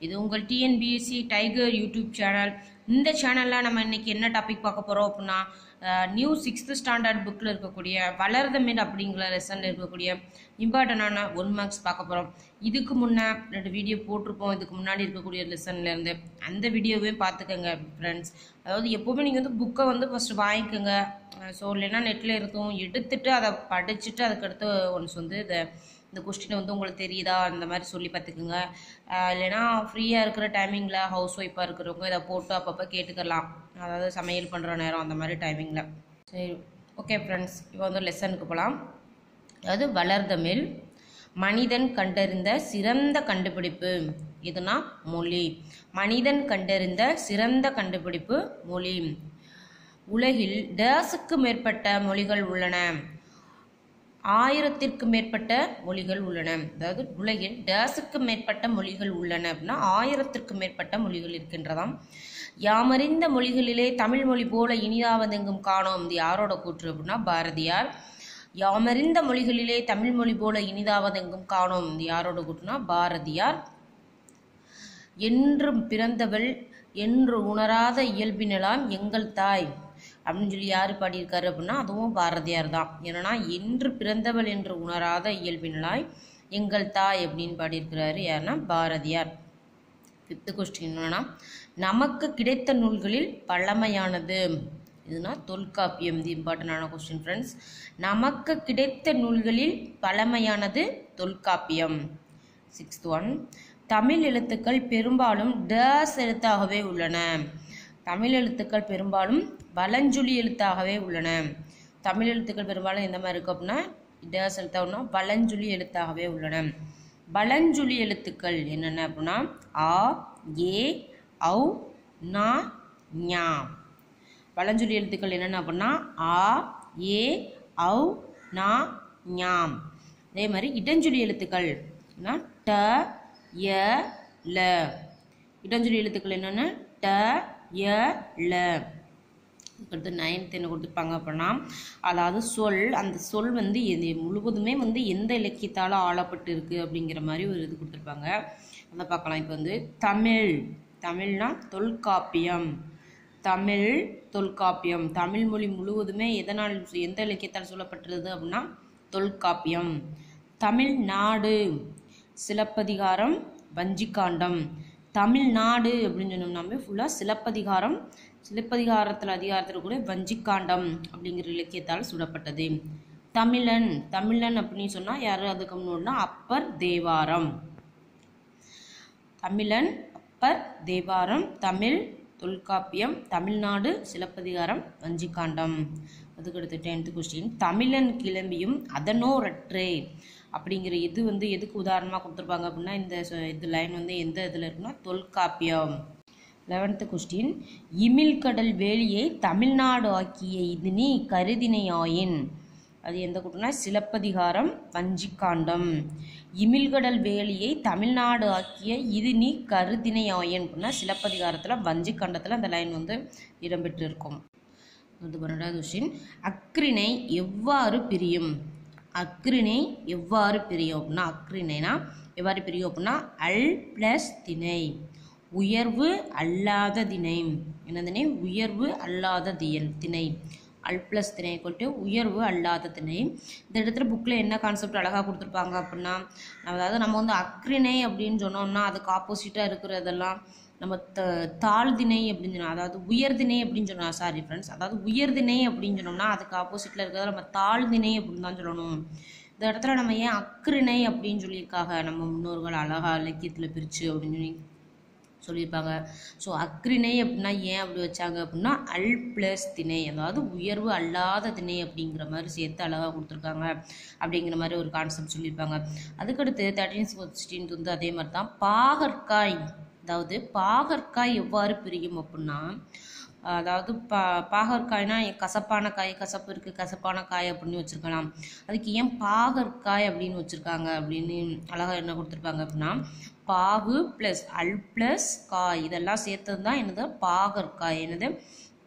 இது உங்கள் TNPSC tiger YouTube channel இந்த சேனலில் நம்ம இன்னைக்கு என்ன டாபிக் பார்க்க போகிறோம் அப்படின்னா நியூ சிக்ஸ்த்து ஸ்டாண்டர்ட் புக்கில் இருக்கக்கூடிய வளர்தமிழ் அப்படிங்கிற லெசனில் இருக்கக்கூடிய இம்பார்ட்டண்டான ஒன் மார்க்ஸ் பார்க்க போகிறோம் இதுக்கு முன்னே ரெண்டு வீடியோ போட்டிருப்போம். இதுக்கு முன்னாடி இருக்கக்கூடிய லெசன்லேருந்து அந்த வீடியோவே பார்த்துக்கோங்க ஃப்ரெண்ட்ஸ் அதாவது எப்போவுமே நீங்கள் வந்து புக்கை வந்து ஃபஸ்ட்டு வாங்கிக்கோங்க. ஸோ இல்லைன்னா நெட்டில் இருக்கும் எடுத்துட்டு அதை படிச்சுட்டு அதுக்கடுத்து ஒன்ஸ் வந்து இதை இந்த கொஸ்டின் வந்து உங்களுக்கு தெரியுதா? அந்த மாதிரி சொல்லி பார்த்துக்குங்க. இல்லைன்னா ஃப்ரீயாக இருக்கிற டைமிங்கில் ஹவுஸ் ஒய்ஃபாக இருக்கிறவங்க இதை போட்டு அப்பப்போ கேட்டுக்கலாம். அதாவது சமையல் பண்ணுற நேரம் அந்த மாதிரி டைமிங்கில் சரி ஓகே ஃப்ரெண்ட்ஸ் இப்போ வந்து லெசனுக்கு போகலாம் அதாவது வளர்தமிழ் மனிதன் கண்டறிந்த சிறந்த கண்டுபிடிப்பு இதுனா மொழி. மனிதன் கண்டறிந்த சிறந்த கண்டுபிடிப்பு மொழி. உலகில் டேஸுக்கு மேற்பட்ட மொழிகள் உள்ளன. ஆயிரத்திற்கு மேற்பட்ட மொழிகள் உள்ளன. அதாவது உலகில் டேஸுக்கு மேற்பட்ட மொழிகள் உள்ளன அப்படின்னா ஆயிரத்திற்கு மேற்பட்ட மொழிகள் இருக்கின்றதாம். யாமறிந்த மொழிகளிலே தமிழ் மொழி போல இனிதாவதெங்கும் காணோம். இது யாரோட கூற்று அப்படின்னா பாரதியார். யாமறிந்த மொழிகளிலே தமிழ் மொழி போல இனிதாவதெங்கும் காணோம். இது யாரோட கூற்றுனா பாரதியார். என்றும் பிறந்தவள் என்று உணராத இயல்பினலாம் எங்கள் தாய். அப்படின்னு சொல்லி யார் பாடியிருக்காரு அப்படின்னா அதுவும் பாரதியார் தான். என்னன்னா என்று பிறந்தவள் என்று உணராத இயல்பினலாய் எங்கள் தாய் அப்படின்னு பாடியிருக்கிறாரு யாருன்னா பாரதியார். ஃபிஃப்த்து கொஸ்டின் என்னன்னா நமக்கு கிடைத்த நூல்களில் பழமையானது? இதுனா தொல்காப்பியம் தி இம்பார்ட்டண்டான கொஸ்டின் ஃப்ரெண்ட்ஸ் நமக்கு கிடைத்த நூல்களில் பழமையானது தொல்காப்பியம். சிக்ஸ்த் ஒன் தமிழ் எழுத்துக்கள் பெரும்பாலும் டேஸ் எழுத்தாகவே உள்ளன. தமிழ் எழுத்துக்கள் பெரும்பாலும் வலஞ்சுழி எழுத்தாகவே உள்ளன. தமிழ் எழுத்துக்கள் பெரும்பாலும் எந்த மாதிரி இருக்கும் அப்படின்னா டேஸ் எழுத்தாகனா வலஞ்சுழி எழுத்தாகவே உள்ளன. வலஞ்சுழி எழுத்துக்கள் என்னென்ன அப்படின்னா ஆ ஏ ஔ நா ஞா. வலஞ்சுழி எழுத்துக்கள் என்னென்ன அப்படின்னா ஆ ஏ ஔ நா ஞாம். அதே மாதிரி இடஞ்சொலி எழுத்துக்கள் ட ய ல. இடஞ்சொலி எழுத்துக்கள் என்னென்ன? ட ய ல. அடுத்து நைன்த் என்ன கொடுத்துருப்பாங்க அப்படின்னா அதாவது சொல் அந்த சொல் வந்து எது முழுவதுமே வந்து எந்த இலக்கியத்தால் ஆளப்பட்டு இருக்கு அப்படிங்கிற மாதிரி ஒரு இது கொடுத்துருப்பாங்க. அதை பார்க்கலாம். இப்போ வந்து தமிழ். தமிழ்னா தொல்காப்பியம். தமிழ் தொல்காப்பியம். தமிழ் மொழி முழுவதுமே எதனால் எந்த இலக்கியத்தால் சொல்லப்பட்டுள்ளது அப்படின்னா தொல்காப்பியம். தமிழ்நாடு சிலப்பதிகாரம் வஞ்சிக்காண்டம் தமிழ்நாடு அப்படின்னு சொன்னோம்னாமே ஃபுல்லாக சிலப்பதிகாரம் சிலப்பதிகாரத்தில் அதிகாரத்தில் கூட வஞ்சிக்காண்டம் அப்படிங்கிற இலக்கியத்தால் சுடப்பட்டது. தமிழன் தமிழன் அப்படின்னு சொன்னால் யார்? அதுக்கு முன்னாடினா அப்பர் தேவாரம். தமிழன் அப்பர் தேவாரம் தமிழ் தொல்காப்பியம் தமிழ்நாடு சிலப்பதிகாரம் வஞ்சிக்காண்டம். அதுக்கடுத்து டென்த்து கொஸ்டின் தமிழன் கிளம்பியும் அதனோரற்றே அப்படிங்கிற இது வந்து எதுக்கு உதாரணமாக கொடுத்துருப்பாங்க அப்படின்னா இந்த இது லைன் வந்து எந்த இதில் இருக்குன்னா தொல்காப்பியம். லெவன்த்து கொஸ்டின் இமிழ்கடல் வேலியை தமிழ்நாடு ஆக்கிய இது நீ கருதினையாயின். அது எந்த கூட்டம்னா சிலப்பதிகாரம் வஞ்சிக்காண்டம். இமிழ்கடல் வேலியை தமிழ்நாடு ஆக்கிய இது நீ கருதினையாயன் அப்படின்னா சிலப்பதிகாரத்தில் வஞ்சிக்காண்டத்தில் அந்த லைன் வந்து இடம்பெற்று இருக்கும் அது பன்னெண்டாவது கொஸ்டின் அக்ரிணை எவ்வாறு பிரியும்? அக்ரிணை எவ்வாறு பிரியும்? அப்படின்னா அக்ரிணைனா எவ்வாறு பிரியும் அப்படின்னா அல் ப்ளஸ் திணை. உயர்வு அல்லாத திணை. என்னதுனே உயர்வு அல்லாத தியல் திணை. அல் ப்ளஸ் திணை கொண்டு உயர்வு அல்லாத திணை. இந்த இடத்துல புக்கில் என்ன கான்செப்ட் அழகாக கொடுத்துருப்பாங்க அப்படின்னா அதாவது நம்ம வந்து அக்ரிணை அப்படின்னு சொன்னோம்னா அதுக்கு ஆப்போசிட்டாக இருக்கிறதெல்லாம் நம்ம த தாழ்திணை அப்படின்னு சொன்னோம். அதாவது உயர்திணை அப்படின்னு சொன்னோம். சாரி ஃப்ரெண்ட்ஸ் அதாவது உயர்திணை அப்படின்னு சொன்னோம்னா அதுக்கு ஆப்போசிட்டில் இருக்கிறத நம்ம தாழ்திணை அப்படின்னு தான் சொல்லணும். இந்த இடத்துல நம்ம ஏன் அக்ரிணை அப்படின்னு சொல்லியிருக்காங்க? நம்ம முன்னோர்கள் அழகா இலக்கியத்தில் பிரித்து அப்படின்னு சொல்லி சொல்லியிருப்பாங்க. ஸோ அக்ரிணை அப்படின்னா ஏன் அப்படி வச்சாங்க அப்படின்னா அல் பிளஸ் திணை அதாவது உயர்வு அல்லாத திணை அப்படிங்கிற மாதிரி சேர்த்து அழகாக கொடுத்துருக்காங்க. அப்படிங்கிற மாதிரி ஒரு கான்செப்ட் சொல்லியிருப்பாங்க. அதுக்கடுத்து தேர்ட்டீன் சிக்ஸ்டீன்த் வந்து அதே மாதிரி தான். பாகற்காய் அதாவது பாகற்காய் எவ்வாறு பிரியும் அப்படின்னா அதாவது பா பாகற்காய்னா கசப்பான காய் கசப்பு இருக்குது கசப்பான காய் அப்படின்னு வச்சுருக்கலாம். அதுக்கு ஏன் பாகற்காய் அப்படின்னு வச்சுருக்காங்க அப்படின்னு அழகாக என்ன கொடுத்துருப்பாங்க அப்படின்னா பாகு ப்ளஸ் அல் ப்ளஸ் காய். இதெல்லாம் சேர்த்தது தான் என்னது? பாகற்காய். என்னது?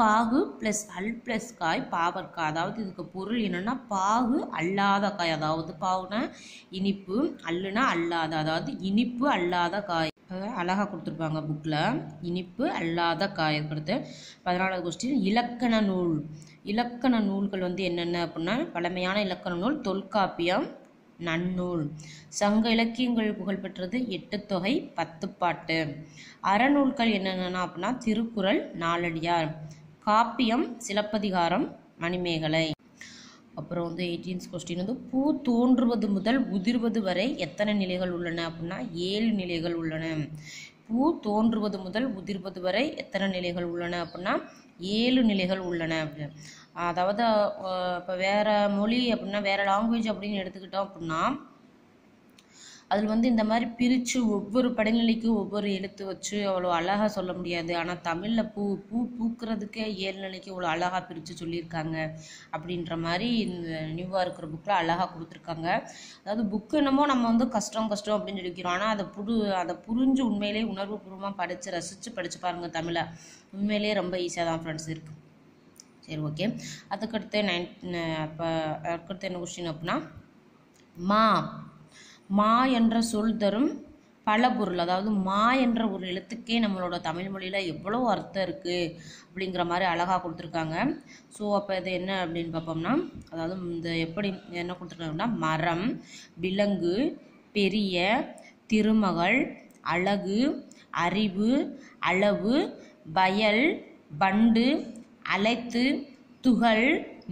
பாகு ப்ளஸ் அல் ப்ளஸ் காய் பாகற்காய். அதாவது இதுக்கு பொருள் என்னென்னா பாகு அல்லாத காய். அதாவது பாகுனா இனிப்பு அல்லுனா அல்லாத. அதாவது இனிப்பு அல்லாத காய். அழகாக கொடுத்துருப்பாங்க புக்கில் இனிப்பு அல்லாத காய் இருக்கிறது. பதினாலாவது கொஸ்டின் இலக்கண நூல். இலக்கண நூல்கள் வந்து என்னென்ன அப்படின்னா பழமையான இலக்கண நூல் தொல்காப்பியம் நன்னூல். சங்க இலக்கியங்கள் புகழ்பெற்றது எட்டுத்தொகை பத்துப்பாட்டு அறநூல்கள் என்னென்னா அப்படின்னா திருக்குறள் நாலடியார் காப்பியம் சிலப்பதிகாரம் மணிமேகலை. அப்புறம் வந்து எயிட்டீன்த் கொஸ்டின் வந்து பூ தோன்றுவது முதல் உதிர்வது வரை எத்தனை நிலைகள் உள்ளன அப்படின்னா ஏழு நிலைகள் உள்ளன. பூ தோன்றுவது முதல் உதிர்வது வரை எத்தனை நிலைகள் உள்ளன அப்படின்னா ஏழு நிலைகள் உள்ளன அப்படின்னு அதாவது இப்போ வேறு மொழி அப்படின்னா வேறு லாங்குவேஜ் அப்படின்னு எடுத்துக்கிட்டோம் அப்படின்னா அதில் வந்து இந்த மாதிரி பிரித்து ஒவ்வொரு படிநிலைக்கும் ஒவ்வொரு எழுத்து வச்சு அவ்வளோ அழகாக சொல்ல முடியாது. ஆனால் தமிழில் பூ பூ பூக்கிறதுக்கே ஏழு நிலைக்கு இவ்வளோ அழகாக பிரித்து சொல்லியிருக்காங்க அப்படின்ற மாதிரி இந்த நியூவாக இருக்கிற புக்கில் அழகாக கொடுத்துருக்காங்க. அதாவது புக்கு என்னமோ நம்ம வந்து கஷ்டம் கஷ்டம் அப்படின்னு சொல்லிக்கிறோம் ஆனால் அதை புது அதை புரிஞ்சு உண்மையிலே உணர்வுபூர்வமாக படித்து ரசித்து படித்து பாருங்கள் தமிழை. உண்மையிலே ரொம்ப ஈஸியாக தான் ஃப்ரெண்ட்ஸ் இருக்குது சரி ஓகே அதுக்கடுத்து நைன் அப்போ அதுக்கடுத்து என்ன கொஸ்டின் அப்படின்னா மா மா என்ற சொல் தரும் பல பொருள். அதாவது மா என்ற ஒரு எழுத்துக்கே நம்மளோட தமிழ் மொழியில் எவ்வளோ அர்த்தம் இருக்குது அப்படிங்கிற மாதிரி அழகாக கொடுத்துருக்காங்க. ஸோ அப்போ இது என்ன அப்படின்னு பார்ப்போம்னா அதாவது இந்த எப்படி என்ன கொடுத்துருக்காங்கன்னா மரம் விலங்கு பெரிய திருமகள் அழகு அறிவு அளவு வயல் பண்டு அழைத்து துகள்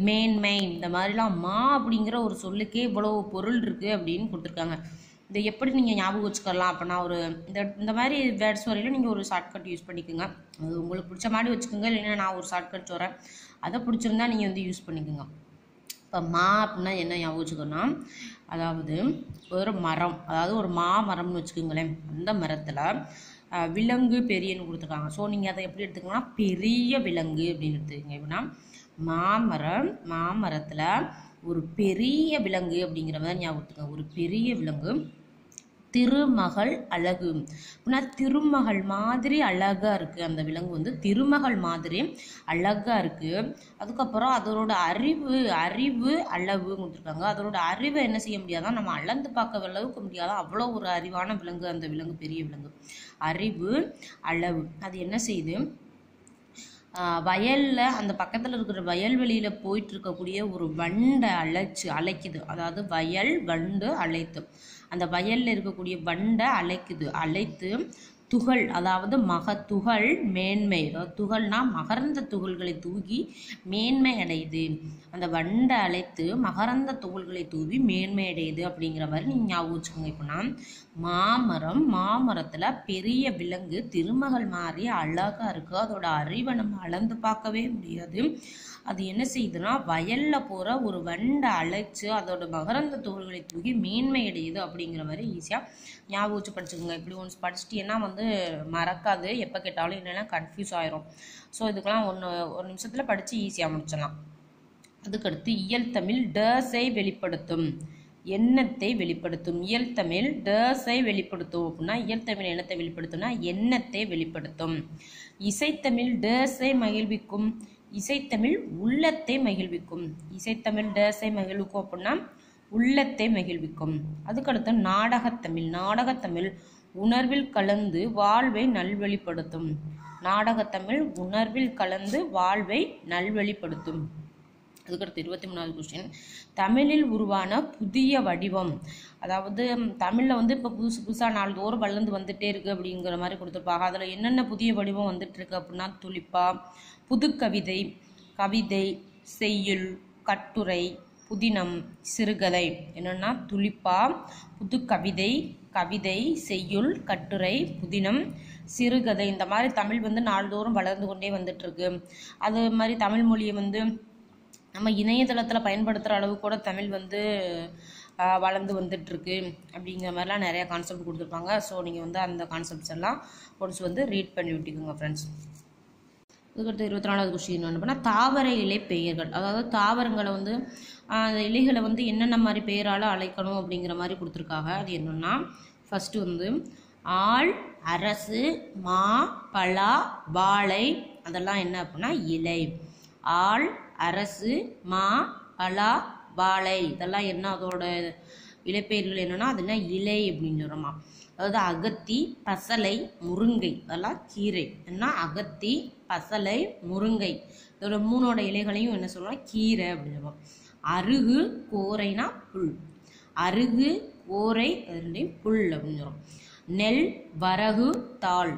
மேன்மை இந்த மாதிரிலாம் மா அப்படிங்கிற ஒரு சொல்லுக்கே இவ்வளோ பொருள் இருக்குது அப்படின்னு கொடுத்துருக்காங்க. இதை எப்படி நீங்கள் ஞாபகம் வச்சுக்கலாம் அப்படின்னா ஒரு இந்த இந்த மாதிரி வேர்ட்ஸ் வரையில நீங்கள் ஒரு ஷார்ட்கட் யூஸ் பண்ணிக்கோங்க. அது உங்களுக்கு பிடிச்ச மாதிரி வச்சுக்கோங்க. இல்லைன்னா நான் ஒரு ஷார்ட்கட் சொல்கிறேன் அதை பிடிச்சிருந்தா நீங்கள் வந்து யூஸ் பண்ணிக்கோங்க. இப்போ மா அப்படின்னா என்ன ஞாபகம் வச்சுக்கோன்னா அதாவது ஒரு மரம். அதாவது ஒரு மா மரம்னு வச்சுக்கோங்களேன். அந்த மரத்தில் விலங்கு பெரியன்னு கொடுத்துருக்காங்க. ஸோ நீங்கள் அதை எப்படி எடுத்துக்கோங்கன்னா பெரிய விலங்கு அப்படின்னு எடுத்துக்கோங்க. எப்படின்னா மாமரம் மாமரத்தில் ஒரு பெரிய விலங்கு அப்படிங்கிற மாதிரி ஞாபகத்துக்கு ஒரு பெரிய விலங்கு. திருமகள் அழகு. அப்படின்னா திருமகள் மாதிரி அழகாக இருக்குது அந்த விலங்கு வந்து. திருமகள் மாதிரி அழகாக இருக்குது அதுக்கப்புறம் அதோட அறிவு அறிவு அளவு கொடுத்துருக்காங்க. அதோட அறிவை என்ன செய்ய முடியாதான் நம்ம அளந்து பார்க்க அளவுக்கு முடியாதான் அவ்வளோ ஒரு அறிவான விலங்கு அந்த விலங்கு பெரிய விலங்கு. அறிவு அளவு. அது என்ன செய்யுது? வயல்ல அந்த பக்கத்துல இருக்கிற வயல்வெளியில போயிட்டு இருக்கக்கூடிய ஒரு வண்டை அழைச்சு அழைக்குது அதாவது வயல் வண்டு அழைத்து அந்த வயல்ல இருக்கக்கூடிய வண்டை அழைக்குது அழைத்து துகள் அதாவது மக துகள் மேன்மை அதாவது துகள்னா மகரந்த துகள்களை தூக்கி மேன்மை அடையுது. அந்த வண்டை அழைத்து மகரந்த துகள்களை தூவி மேன்மை அடையுது அப்படிங்கிற மாதிரி நீங்கள் ஞாபகம் வச்சுக்கோங்க. இப்போனா மாமரம் மாமரத்தில் பெரிய விலங்கு திருமகள் மாதிரி அழகாக இருக்குது அதோட அறிவை நம்ம அளந்து பார்க்கவே முடியாது. அது என்ன செய்யுதுன்னா வயல்ல போகிற ஒரு வண்டை அழைச்சு அதோட மகரந்த தோள்களை தூக்கி மேன்மை அடையுது அப்படிங்கிற மாதிரி ஈஸியாக ஞாபகம் வச்சு படிச்சுக்கோங்க. இப்படி ஒன்ஸ் படிச்சிட்டீங்கன்னா வந்து மறக்காது. எப்போ கேட்டாலும் இல்லைன்னா கன்ஃபியூஸ் ஆயிரும். ஸோ இதுக்கெல்லாம் ஒன்று ஒரு நிமிஷத்தில் படித்து ஈஸியாக முடிச்சிடலாம். அதுக்கடுத்து இயல் தமிழ் டர்ஸை வெளிப்படுத்தும். எண்ணத்தை வெளிப்படுத்தும். இயல் தமிழ் டேர்ஸை வெளிப்படுத்தும் அப்படின்னா இயல் தமிழ் எண்ணத்தை வெளிப்படுத்தும்னா எண்ணத்தை வெளிப்படுத்தும். இசைத்தமிழ் டேர்ஸை மகிழ்விக்கும். இசைத்தமிழ் உள்ளத்தை மகிழ்விக்கும். இசைத்தமிழ் டேஸை மகிழ்விக்கும் அப்படின்னா உள்ளத்தை மகிழ்விக்கும். அதுக்கடுத்து நாடகத்தமிழ் நாடகத்தமிழ் உணர்வில் கலந்து வாழ்வை நல்வழிப்படுத்தும். நாடகத்தமிழ் உணர்வில் கலந்து வாழ்வை நல்வழிப்படுத்தும். அதுக்கடுத்து இருபத்தி மூணாவது கொஸ்டின் தமிழில் உருவான புதிய வடிவம். அதாவது தமிழில் வந்து இப்போ புதுசு புதுசாக நாள்தோறும் வளர்ந்து வந்துட்டே இருக்கு அப்படிங்கிற மாதிரி கொடுத்துருப்பாங்க. அதில் என்னென்ன புதிய வடிவம் வந்துட்டுருக்கு அப்படின்னா துளிப்பா புது கவிதை கவிதை செய்யுள் கட்டுரை புதினம் சிறுகதை. என்னென்னா துளிப்பா புதுக்கவிதை கவிதை செய்யுள் கட்டுரை புதினம் சிறுகதை. இந்த மாதிரி தமிழ் வந்து நாள்தோறும் வளர்ந்து கொண்டே வந்துட்டுருக்கு அது மாதிரி தமிழ் மொழியை வந்து நம்ம இணையதளத்தில் பயன்படுத்துகிற அளவு கூட தமிழ் வந்து வளர்ந்து வந்துட்டுருக்கு அப்படிங்கிற மாதிரிலாம் நிறைய கான்செப்ட் கொடுத்துருப்பாங்க. ஸோ நீங்கள் வந்து அந்த கான்செப்ட்ஸ் எல்லாம் ஒன்ஸ் வந்து ரீட் பண்ணி விட்டுக்கோங்க ஃப்ரெண்ட்ஸ் இதுக்கடுத்து இருபத்தி நாலாவது கொஸ்டின் என்ன பண்ணால் தாவர இலை பெயர்கள். அதாவது தாவரங்களை வந்து அந்த இலைகளை வந்து என்னென்ன மாதிரி பெயரால் அழைக்கணும் அப்படிங்கிற மாதிரி கொடுத்துருக்காங்க. அது என்னென்னா ஃபஸ்ட்டு வந்து ஆள் அரசு மா பலா வாழை அதெல்லாம் என்ன அப்படின்னா இலை. ஆள் அரசு மா பலா வாழை. இதெல்லாம் என்ன அதோட இலைப்பெயர்கள் என்னன்னா அதெல்லாம் இலை அப்படின்னு சொல்கிறோமா அதாவது அகத்தி பசலை முருங்கை. அதெல்லாம் கீரை. என்ன? அகத்தி பசலை முருங்கை. இதோட மூணோட இலைகளையும் என்ன சொல்லுவோம் கீரை அப்படின்னு சொல்லுவோம் அருகு கோரைனா புல். அருகு கோரை அதனுடைய புல் அப்படின்னு சொல்லுவோம் நெல் வரகு தாள்.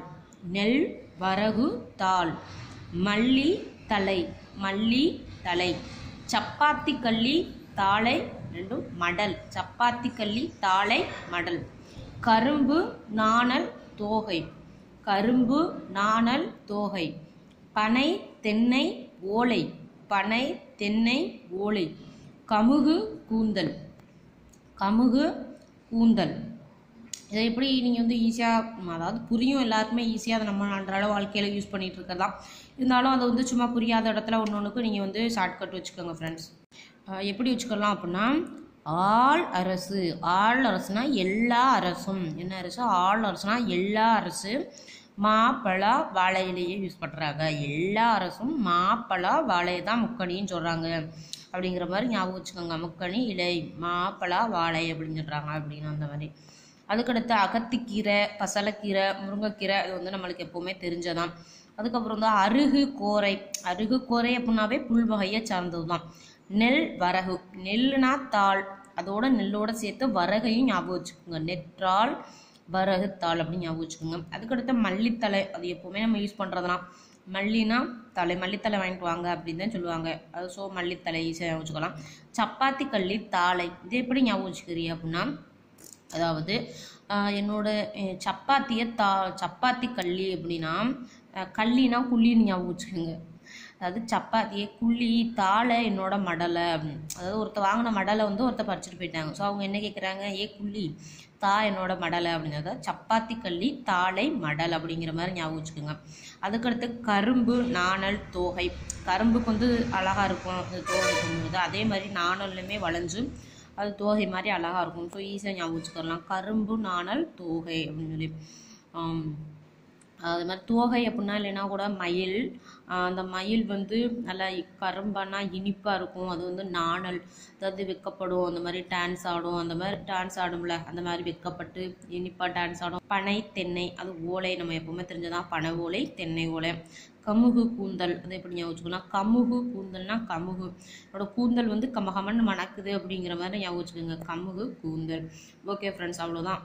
நெல் வரகு தாள். மல்லி தலை மல்லி தலை. சப்பாத்தி கள்ளி தாளை ரெண்டும் மடல். சப்பாத்தி கள்ளி தாளை மடல். கரும்பு நாணல் தோகை. கரும்பு நாணல் தோகை. பனை தென்னை ஓலை. பனை தென்னை ஓலை. கமுகு கூந்தல். கமுகு கூந்தல். இதை எப்படி நீங்கள் வந்து ஈஸியாக அதாவது புரியும் எல்லாருக்குமே ஈஸியாக அதை நம்ம அன்றாட வாழ்க்கையில் யூஸ் பண்ணிகிட்டு இருக்கிறதாம் இருந்தாலும் அதை வந்து சும்மா புரியாத இடத்துல ஒன்று ஒன்றுக்கு நீங்கள் வந்து ஷார்ட்கட் வச்சுக்கோங்க ஃப்ரெண்ட்ஸ் எப்படி வச்சுக்கலாம் அப்படின்னா ஆள் அரசு. ஆள் அரசுனா எல்லா அரசும். என்ன அரசு? ஆள் அரசுனா எல்லா அரசு. மாப்பழா வாழை இலையை யூஸ் பண்ணுறாங்க எல்லா அரசும் மாப்பழா வாழையை தான் முக்கணின்னு சொல்கிறாங்க அப்படிங்கிற மாதிரி ஞாபகம் வச்சுக்கோங்க. முக்கணி இலை மாப்பழா வாழை அப்படின்னு சொல்கிறாங்க அப்படின்னு அந்த மாதிரி. அதுக்கடுத்து அகத்திக்கீரை பசலைக்கீரை முருங்கைக்கீரை இது வந்து நம்மளுக்கு எப்போவுமே தெரிஞ்சதான் அதுக்கப்புறம் வந்து அருகு கோரை. அருகு கோரை அப்படின்னாவே புல் வகையை சார்ந்தது தான் நெல் வரகு. நெல்லுனா தாள். அதோட நெல்லோட சேர்த்து வரகையும் ஞாபகம் வச்சுக்கோங்க. நெற்றால் வரகு தாள் அப்படின்னு ஞாபகம் வச்சுக்கோங்க. அதுக்கடுத்து மல்லித்தலை அது எப்போவுமே நம்ம யூஸ் பண்ணுறதுனா மல்லினா தலை மல்லித்தலை வாங்கிட்டு வாங்க அப்படின்னு தான் சொல்லுவாங்க. அது ஸோ மல்லித்தலை ஈஸியாக ஞாபகம் வச்சுக்கலாம். சப்பாத்தி கள்ளி தாளை. இது எப்படி ஞாபகம் வச்சுக்கிறீங்க அப்படின்னா அதாவது என்னோட சப்பாத்தியை தா சப்பாத்தி கள்ளி அப்படின்னா கள்ளினா குள்ளின்னு ஞாபகம் வச்சுக்கோங்க. அதாவது சப்பாத்தியை குள்ளி தாளை என்னோட மடலை அப்படின்னு. அதாவது ஒருத்த வாங்கின மடலை வந்து ஒருத்த பறிச்சுட்டு போயிட்டாங்க. ஸோ அவங்க என்ன கேட்குறாங்க ஏ குள்ளி தா என்னோட மடலை அப்படிங்கிறத சப்பாத்தி கள்ளி தாளை மடல் அப்படிங்கிற மாதிரி ஞாபகம் வச்சுக்கோங்க. அதுக்கடுத்து கரும்பு நாணல் தோகை. கரும்புக்கு வந்து அழகாக இருக்கும். அந்த தோகை கொண்டு அதே மாதிரி நாணல்லுமே வளைஞ்சு அது தோகை மாதிரி அழகாக இருக்கும். ஸோ ஈஸியாக ஞாபகம் வச்சுக்கலாம் கரும்பு நாணல் தோகை அப்படின்னு சொல்லி. அது மாதிரி தோகை அப்படின்னா இல்லைன்னா கூட மயில். அந்த மயில் வந்து நல்லா கரும்பானா இனிப்பாக இருக்கும். அது வந்து நாணல் அதாவது வெக்கப்படும். அந்த மாதிரி டான்ஸ் ஆடும். அந்த மாதிரி டான்ஸ் ஆடும்ல அந்த மாதிரி வெக்கப்பட்டு இனிப்பாக டான்ஸ் ஆடும். பனை தென்னை அது ஓலை. நம்ம எப்பவுமே தெரிஞ்சதான் பனை ஓலை தென்னை ஓலை. கமுகு கூந்தல் அது எப்படி ஞாபகம் வச்சுக்கலாம் கமுகு கூந்தல்னா கமுகு. என்னோட கூந்தல் வந்து கமகமன்னு மணக்குது அப்படிங்கிற மாதிரி ஞாபகம் வச்சுக்கோங்க. கமுகு கூந்தல். ஓகே ஃப்ரெண்ட்ஸ் அவ்வளோதான்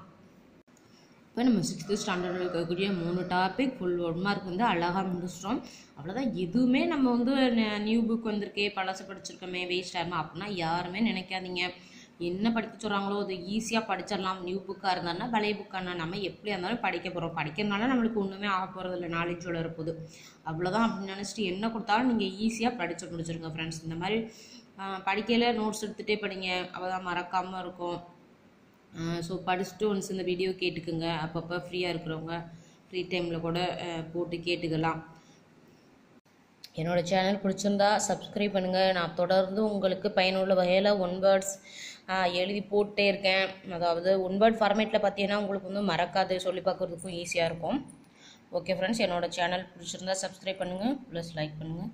இப்போ நம்ம சிக்ஸ்த்து ஸ்டாண்டர்டில் இருக்கக்கூடிய மூணு டாபிக் ஃபுல் ஒன் மார்க் வந்து அழகாக முடிச்சிட்டோம். அவ்வளோதான் எதுவுமே நம்ம வந்து நியூ புக் வந்திருக்கே பழசு படிச்சிருக்கோமே வேஸ்ட் ஆகுமா அப்படின்னா யாருமே நினைக்காதீங்க. என்ன படிக்க சொல்கிறாங்களோ அது ஈஸியாக படிச்சிடலாம். நியூ புக்காக இருந்தாலும் பழைய புக்கானா நம்ம எப்படி இருந்தாலும் படிக்க போகிறோம் படிக்கிறதுனால நம்மளுக்கு ஒன்றுமே ஆக போகிறது இல்லை. நாலேஜ் வளர போகுது அவ்வளோதான் அப்படின்னு நினச்சிட்டு என்ன கொடுத்தாலும் நீங்கள் ஈஸியாக படித்து முடிச்சிருங்க ஃப்ரெண்ட்ஸ் இந்த மாதிரி படிக்கையில் நோட்ஸ் எடுத்துகிட்டே படிங்க. அவ்வளோதான் தான் மறக்காமல் இருக்கும். ஸோ படிச்சுட்டு ஒன்ஸ் இந்த வீடியோ கேட்டுக்குங்க. அப்பப்போ ஃப்ரீயாக இருக்கிறவங்க ஃப்ரீ டைமில் கூட போட்டு கேட்டுக்கலாம். என்னோடய சேனல் பிடிச்சிருந்தா சப்ஸ்கிரைப் பண்ணுங்கள் நான் தொடர்ந்து உங்களுக்கு பயனுள்ள வகையில் ஒன் வேர்ட்ஸ் எழுதி போட்டே இருக்கேன். அதாவது ஒன் வேர்ட் ஃபார்மேட்டில் பார்த்தீங்கன்னா உங்களுக்கு வந்து மறக்காது. சொல்லி பார்க்குறதுக்கும் ஈஸியாக இருக்கும். ஓகே ஃப்ரெண்ட்ஸ் என்னோட சேனல் பிடிச்சிருந்தா சப்ஸ்கிரைப் பண்ணுங்கள் ப்ளஸ் லைக் பண்ணுங்கள்